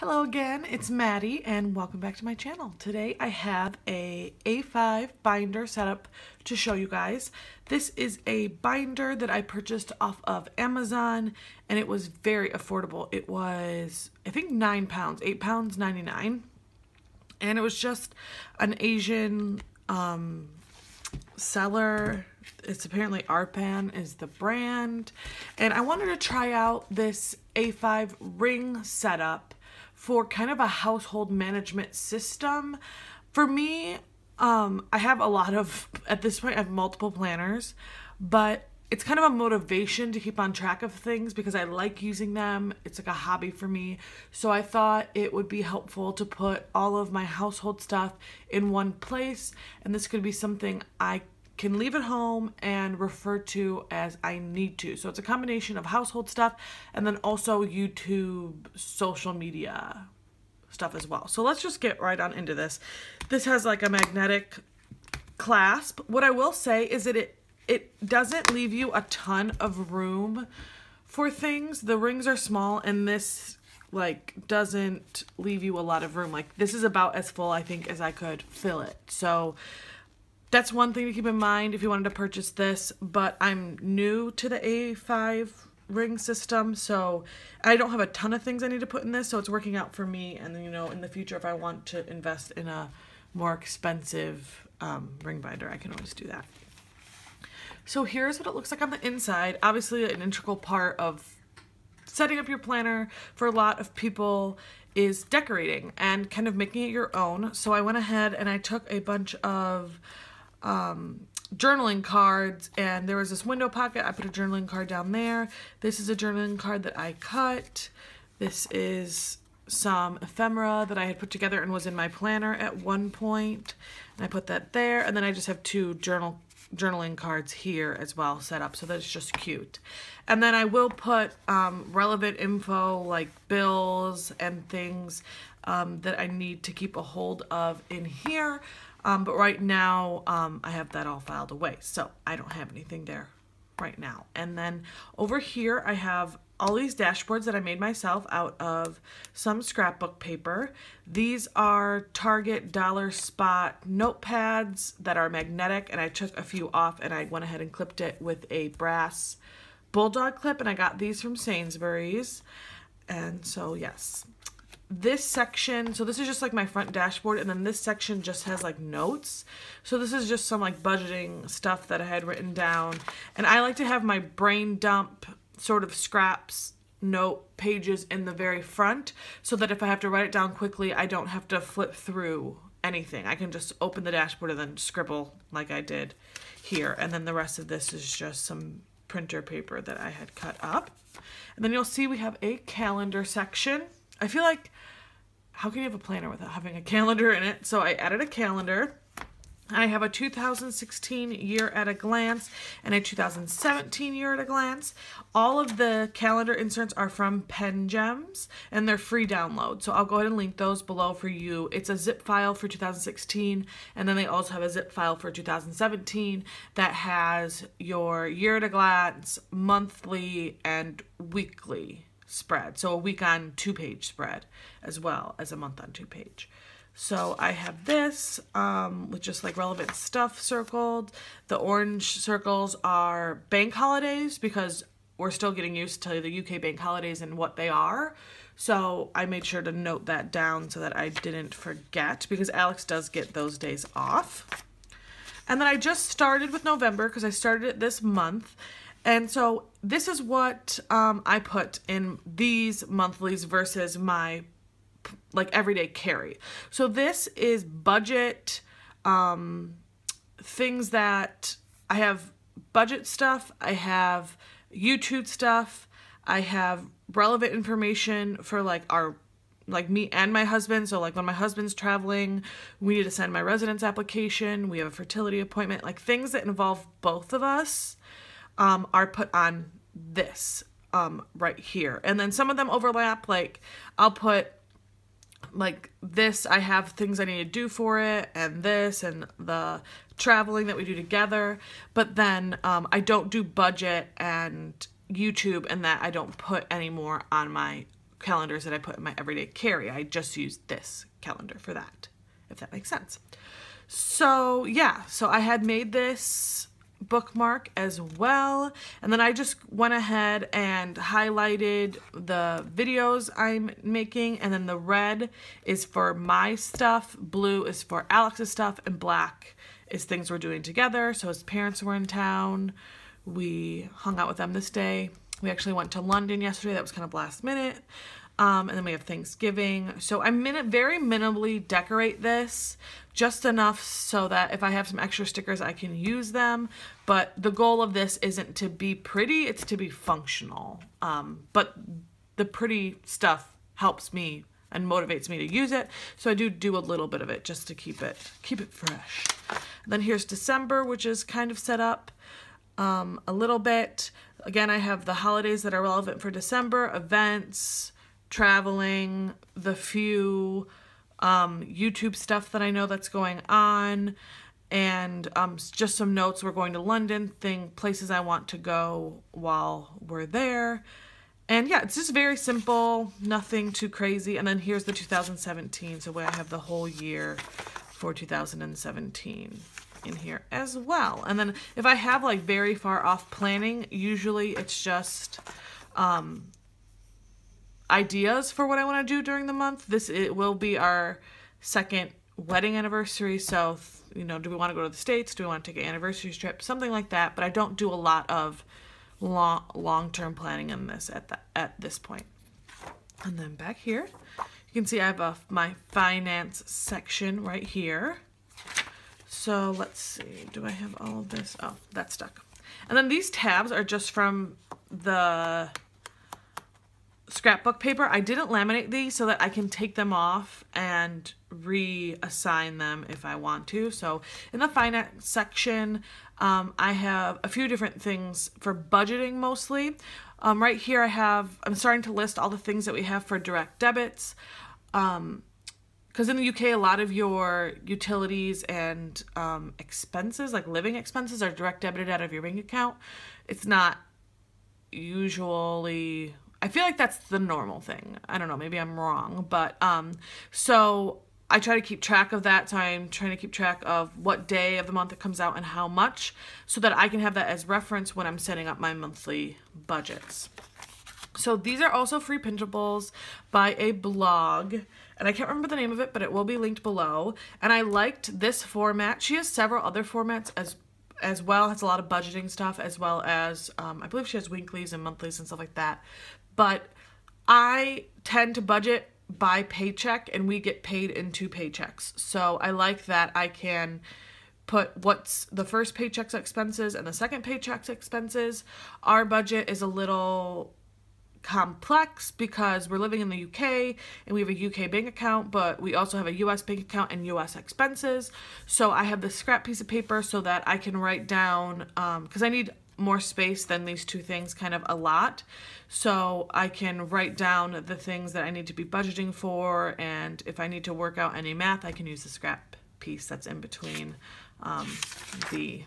Hello again, it's Maddie and welcome back to my channel. Today I have a A5 binder setup to show you guys. This is a binder that I purchased off of Amazon and it was very affordable. It was, I think nine pounds, eight pounds 99. And it was just an Asian um, seller. It's apparently Arpan is the brand. And I wanted to try out this A5 ring setup for kind of a household management system. For me, um, I have a lot of, at this point, I have multiple planners, but it's kind of a motivation to keep on track of things because I like using them. It's like a hobby for me. So I thought it would be helpful to put all of my household stuff in one place. And this could be something I can leave at home and refer to as I need to. So it's a combination of household stuff and then also YouTube social media stuff as well. So let's just get right on into this. This has like a magnetic clasp. What I will say is that it it doesn't leave you a ton of room for things. The rings are small and this like doesn't leave you a lot of room. Like this is about as full I think as I could fill it. So that's one thing to keep in mind if you wanted to purchase this, but I'm new to the A5 ring system, so I don't have a ton of things I need to put in this, so it's working out for me, and then, you know, in the future, if I want to invest in a more expensive um, ring binder, I can always do that. So here's what it looks like on the inside. Obviously, an integral part of setting up your planner for a lot of people is decorating and kind of making it your own. So I went ahead and I took a bunch of um, journaling cards and there was this window pocket. I put a journaling card down there. This is a journaling card that I cut. This is some ephemera that I had put together and was in my planner at one point. And I put that there. And then I just have two journal journaling cards here as well set up so that it's just cute. And then I will put um, relevant info like bills and things um, that I need to keep a hold of in here. Um, but right now, um, I have that all filed away. So I don't have anything there right now. And then over here, I have all these dashboards that I made myself out of some scrapbook paper. These are Target Dollar Spot notepads that are magnetic and I took a few off and I went ahead and clipped it with a brass bulldog clip and I got these from Sainsbury's. And so yes, this section, so this is just like my front dashboard, and then this section just has like notes. So this is just some like budgeting stuff that I had written down. And I like to have my brain dump sort of scraps note pages in the very front so that if I have to write it down quickly, I don't have to flip through anything. I can just open the dashboard and then scribble like I did here. And then the rest of this is just some printer paper that I had cut up. And then you'll see we have a calendar section. I feel like how can you have a planner without having a calendar in it? So I added a calendar. I have a 2016 year at a glance and a 2017 year at a glance. All of the calendar inserts are from Pengems and they're free download. So I'll go ahead and link those below for you. It's a zip file for 2016 and then they also have a zip file for 2017 that has your year at a glance, monthly, and weekly spread. So a week on two page spread as well as a month on two page. So I have this um, with just like relevant stuff circled. The orange circles are bank holidays because we're still getting used to the UK bank holidays and what they are. So I made sure to note that down so that I didn't forget because Alex does get those days off. And then I just started with November because I started it this month. And so this is what um, I put in these monthlies versus my like everyday carry. So this is budget um, things that I have budget stuff, I have YouTube stuff, I have relevant information for like our like me and my husband. So like when my husband's traveling, we need to send my residence application, we have a fertility appointment, like things that involve both of us um, are put on this um, right here. And then some of them overlap, like I'll put like this, I have things I need to do for it, and this, and the traveling that we do together. But then um, I don't do budget and YouTube and that I don't put any more on my calendars that I put in my everyday carry. I just use this calendar for that, if that makes sense. So yeah, so I had made this bookmark as well. And then I just went ahead and highlighted the videos I'm making. And then the red is for my stuff, blue is for Alex's stuff, and black is things we're doing together. So his parents were in town. We hung out with them this day. We actually went to London yesterday. That was kind of last minute. Um, and then we have Thanksgiving. So I'm min very minimally decorate this, just enough so that if I have some extra stickers, I can use them. But the goal of this isn't to be pretty, it's to be functional. Um, but the pretty stuff helps me and motivates me to use it. So I do do a little bit of it just to keep it keep it fresh. And then here's December, which is kind of set up um, a little bit. Again, I have the holidays that are relevant for December, events, traveling, the few um, YouTube stuff that I know that's going on, and um, just some notes. We're going to London, thing places I want to go while we're there. And yeah, it's just very simple, nothing too crazy. And then here's the 2017, so I have the whole year for 2017 in here as well. And then if I have like very far off planning, usually it's just um, ideas for what I want to do during the month. This it will be our second wedding anniversary. So, you know, do we want to go to the States? Do we want to take an anniversary trip? Something like that. But I don't do a lot of long long-term planning in this at the, at this point. And then back here, you can see I have a, my finance section right here. So let's see, do I have all of this? Oh, that's stuck. And then these tabs are just from the scrapbook paper. I didn't laminate these so that I can take them off and reassign them if I want to. So in the finance section, um, I have a few different things for budgeting mostly. Um, right here I have, I'm starting to list all the things that we have for direct debits. Um, because in the UK, a lot of your utilities and um, expenses, like living expenses, are direct debited out of your bank account. It's not usually I feel like that's the normal thing. I don't know, maybe I'm wrong, but um so I try to keep track of that. So I'm trying to keep track of what day of the month it comes out and how much so that I can have that as reference when I'm setting up my monthly budgets. So these are also free printables by a blog and I can't remember the name of it, but it will be linked below. And I liked this format. She has several other formats as as well. Has a lot of budgeting stuff as well as um, I believe she has weeklies and monthlies and stuff like that but I tend to budget by paycheck and we get paid in two paychecks. So I like that I can put what's the first paycheck's expenses and the second paycheck's expenses. Our budget is a little complex because we're living in the UK and we have a UK bank account, but we also have a US bank account and US expenses. So I have this scrap piece of paper so that I can write down, because um, I need more space than these two things kind of a lot. So I can write down the things that I need to be budgeting for and if I need to work out any math, I can use the scrap piece that's in between um, the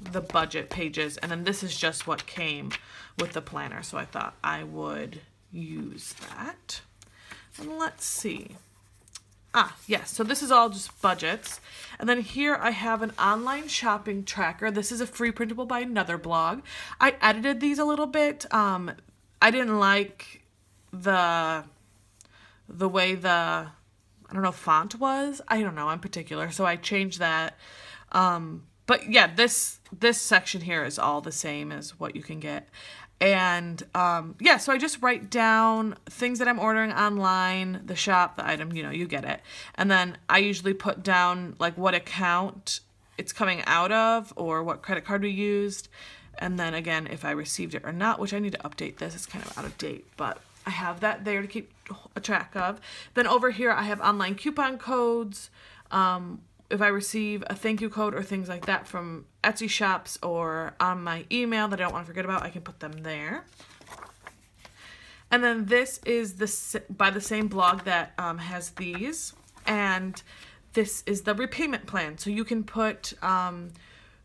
the budget pages and then this is just what came with the planner so I thought I would use that and let's see Ah, yes. So this is all just budgets. And then here I have an online shopping tracker. This is a free printable by another blog. I edited these a little bit. Um, I didn't like the the way the I don't know font was. I don't know. I'm particular, so I changed that. Um, but yeah, this this section here is all the same as what you can get. And um, yeah, so I just write down things that I'm ordering online, the shop, the item, you know, you get it. And then I usually put down like what account it's coming out of or what credit card we used. And then again, if I received it or not, which I need to update this, it's kind of out of date, but I have that there to keep a track of. Then over here, I have online coupon codes, um, if I receive a thank you code or things like that from Etsy shops or on my email that I don't want to forget about, I can put them there. And then this is the by the same blog that um, has these. And this is the repayment plan. So you can put um,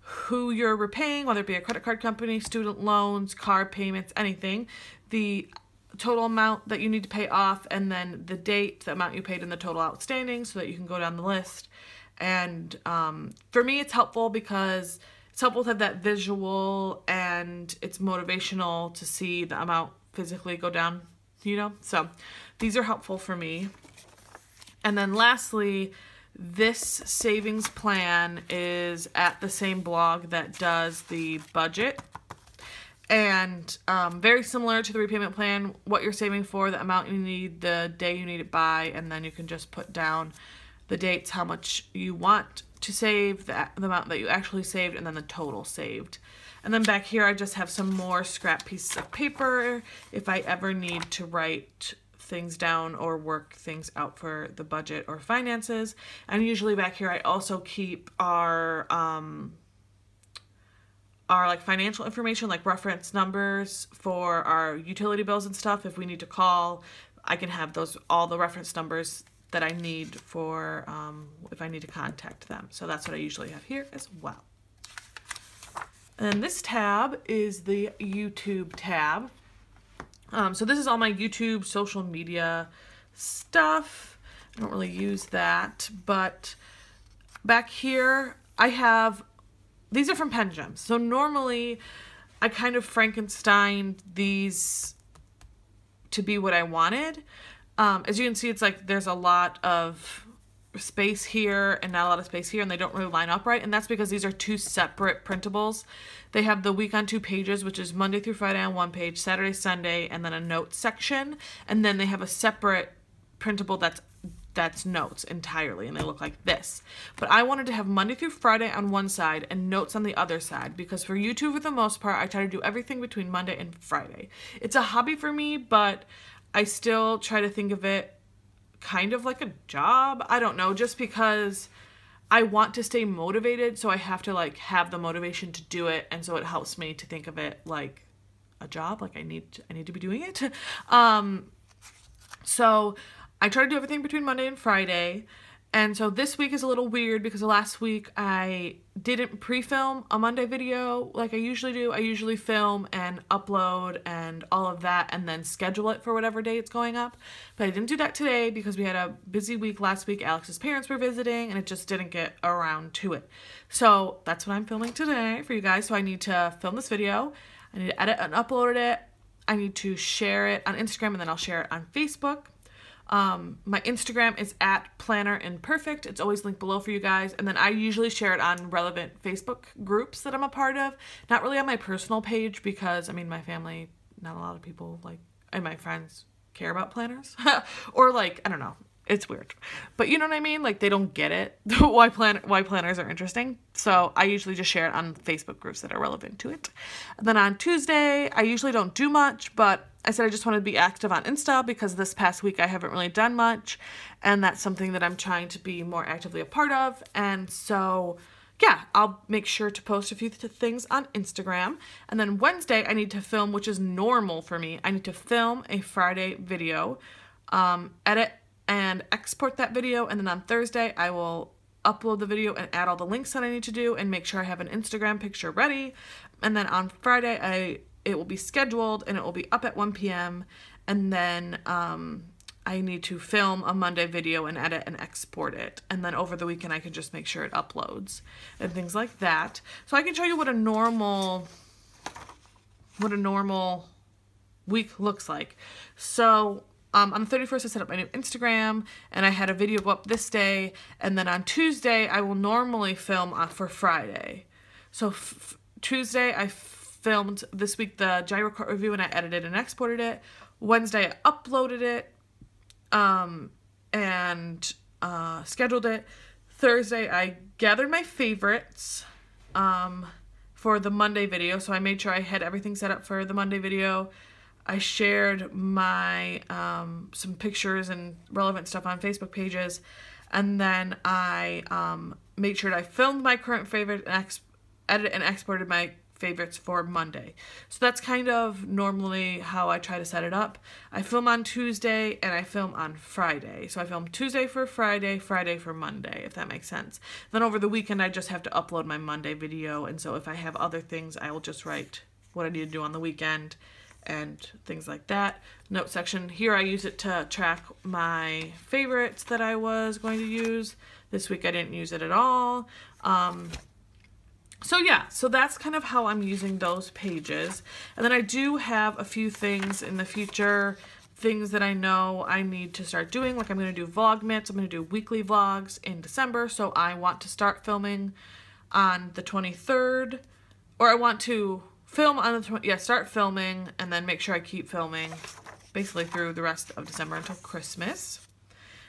who you're repaying, whether it be a credit card company, student loans, car payments, anything. The total amount that you need to pay off and then the date, the amount you paid and the total outstanding so that you can go down the list. And um, for me, it's helpful because it's helpful to have that visual and it's motivational to see the amount physically go down, you know? So these are helpful for me. And then lastly, this savings plan is at the same blog that does the budget and um, very similar to the repayment plan what you're saving for the amount you need the day you need it by and then you can just put down the dates how much you want to save the, the amount that you actually saved and then the total saved. And then back here I just have some more scrap pieces of paper if I ever need to write things down or work things out for the budget or finances. And usually back here I also keep our um, our like financial information like reference numbers for our utility bills and stuff. If we need to call i can have those all the reference numbers that i need for um, if i need to contact them so that's what i usually have here as well and this tab is the youtube tab um, so this is all my youtube social media stuff i don't really use that but back here i have these are from Pengems. So normally I kind of Frankenstein these to be what I wanted. Um, as you can see, it's like there's a lot of space here and not a lot of space here and they don't really line up right and that's because these are two separate printables. They have the week on two pages which is Monday through Friday on one page, Saturday, Sunday, and then a note section and then they have a separate printable that's that's notes entirely and they look like this. But I wanted to have Monday through Friday on one side and notes on the other side because for YouTube for the most part I try to do everything between Monday and Friday. It's a hobby for me but I still try to think of it kind of like a job. I don't know just because I want to stay motivated so I have to like have the motivation to do it and so it helps me to think of it like a job like I need to, I need to be doing it. Um so I try to do everything between Monday and Friday. And so this week is a little weird because last week I didn't pre-film a Monday video like I usually do. I usually film and upload and all of that and then schedule it for whatever day it's going up. But I didn't do that today because we had a busy week last week. Alex's parents were visiting and it just didn't get around to it. So that's what I'm filming today for you guys. So I need to film this video. I need to edit and upload it. I need to share it on Instagram and then I'll share it on Facebook. Um, my Instagram is at Planner Imperfect. It's always linked below for you guys. And then I usually share it on relevant Facebook groups that I'm a part of. Not really on my personal page because, I mean, my family, not a lot of people, like, and my friends care about planners. or, like, I don't know it's weird. But you know what i mean? Like they don't get it. Why plan why planners are interesting. So i usually just share it on facebook groups that are relevant to it. And then on tuesday i usually don't do much but i said i just want to be active on insta because this past week i haven't really done much and that's something that i'm trying to be more actively a part of. And so yeah, I'll make sure to post a few th things on Instagram. And then Wednesday, I need to film, which is normal for me. I need to film a Friday video, um, edit and export that video and then on Thursday I will upload the video and add all the links that I need to do and make sure I have an Instagram picture ready. And then on Friday I it will be scheduled and it will be up at 1 p.m. and then um, I need to film a Monday video and edit and export it. And then over the weekend I can just make sure it uploads and things like that. So I can show you what a normal what a normal week looks like. So um, on the 31st, I set up my new Instagram and I had a video go up this day. And then on Tuesday, I will normally film uh, for Friday. So Tuesday, I filmed this week the gyro cart review and I edited and exported it. Wednesday, I uploaded it um, and uh, scheduled it. Thursday, I gathered my favorites um, for the Monday video. So I made sure I had everything set up for the Monday video. I shared my um, some pictures and relevant stuff on Facebook pages, and then I um, made sure that I filmed my current favorite and ex- edited and exported my favorites for Monday. So that's kind of normally how I try to set it up. I film on Tuesday and I film on Friday. So I film Tuesday for Friday, Friday for Monday, if that makes sense. Then over the weekend, I just have to upload my Monday video. And so if I have other things, I will just write what I need to do on the weekend and things like that. Note section. Here I use it to track my favorites that I was going to use. This week I didn't use it at all. Um, so yeah, so that's kind of how I'm using those pages. And then I do have a few things in the future, things that I know I need to start doing. Like I'm going to do Vlogmas, I'm going to do weekly vlogs in December. So I want to start filming on the 23rd, or I want to film on the, yeah, start filming and then make sure I keep filming basically through the rest of December until Christmas.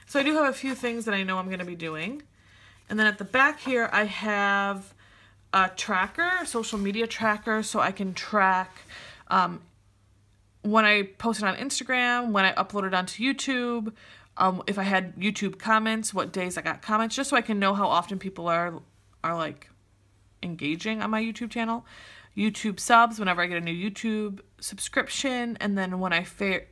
So I do have a few things that I know I'm going to be doing. And then at the back here, I have a tracker, a social media tracker, so I can track um, when I posted on Instagram, when I uploaded onto YouTube, um, if I had YouTube comments, what days I got comments, just so I can know how often people are are like engaging on my YouTube channel. YouTube subs whenever I get a new YouTube subscription, and then when I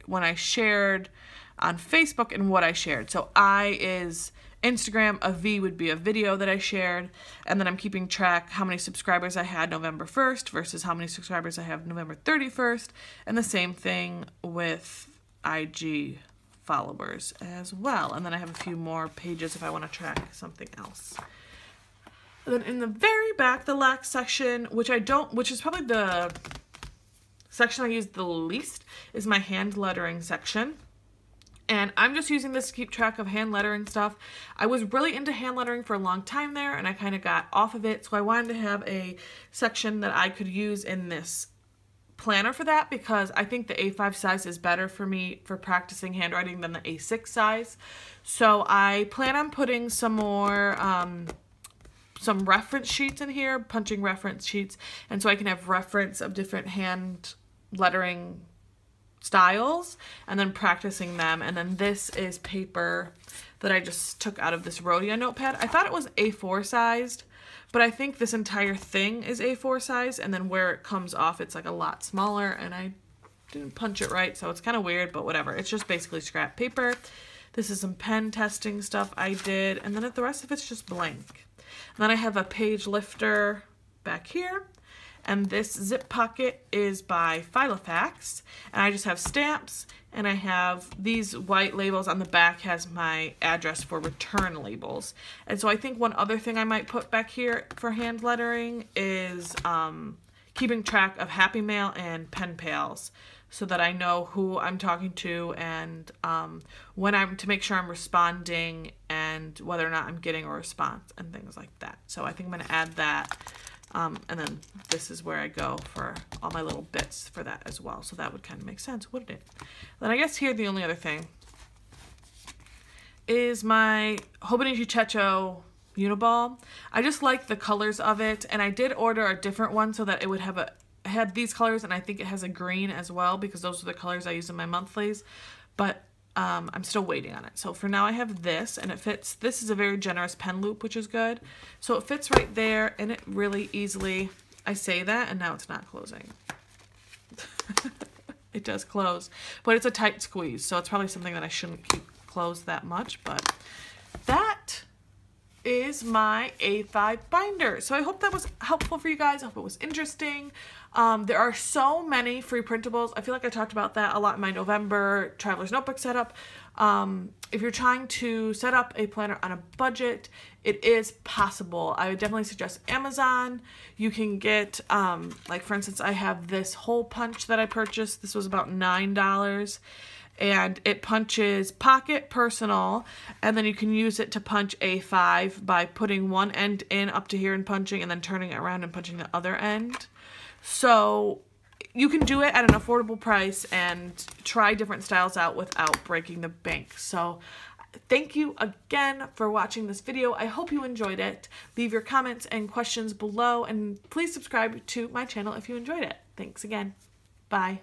when I shared on Facebook and what I shared. So I is Instagram, a V would be a video that I shared, and then I'm keeping track how many subscribers I had November 1st versus how many subscribers I have November 31st, and the same thing with IG followers as well. And then I have a few more pages if I want to track something else. And then in the very back, the last section, which I don't, which is probably the section I use the least, is my hand lettering section. And I'm just using this to keep track of hand lettering stuff. I was really into hand lettering for a long time there and I kind of got off of it. So I wanted to have a section that I could use in this planner for that because I think the A5 size is better for me for practicing handwriting than the A6 size. So I plan on putting some more um, some reference sheets in here, punching reference sheets, and so I can have reference of different hand lettering styles and then practicing them. And then this is paper that I just took out of this Rhodia notepad. I thought it was A4 sized, but I think this entire thing is A4 size and then where it comes off it's like a lot smaller and I didn't punch it right so it's kind of weird but whatever. It's just basically scrap paper. This is some pen testing stuff I did and then the rest of it's just blank. And then I have a page lifter back here and this zip pocket is by Filofax. And I just have stamps and I have these white labels on the back has my address for return labels. And so I think one other thing I might put back here for hand lettering is um, keeping track of Happy Mail and pen pals so that I know who I'm talking to and um, when I'm to make sure I'm responding and whether or not I'm getting a response and things like that. So I think I'm going to add that um, and then this is where I go for all my little bits for that as well. So that would kind of make sense, wouldn't it? Then I guess here the only other thing is my Hobonichi Techo Uniball. I just like the colors of it and I did order a different one so that it would have a had these colors and I think it has a green as well because those are the colors I use in my monthlies. But um, I'm still waiting on it. So for now I have this and it fits, this is a very generous pen loop, which is good. So it fits right there and it really easily, I say that and now it's not closing. it does close, but it's a tight squeeze. So it's probably something that I shouldn't keep closed that much, but is my A5 binder. So I hope that was helpful for you guys. I hope it was interesting. Um, there are so many free printables. I feel like I talked about that a lot in my November Traveler's Notebook setup. Um, if you're trying to set up a planner on a budget, it is possible. I would definitely suggest Amazon. You can get, um, like for instance, I have this hole punch that I purchased. This was about $9 and it punches pocket personal and then you can use it to punch A5 by putting one end in up to here and punching and then turning it around and punching the other end. So you can do it at an affordable price and try different styles out without breaking the bank. So thank you again for watching this video. I hope you enjoyed it. Leave your comments and questions below and please subscribe to my channel if you enjoyed it. Thanks again. Bye.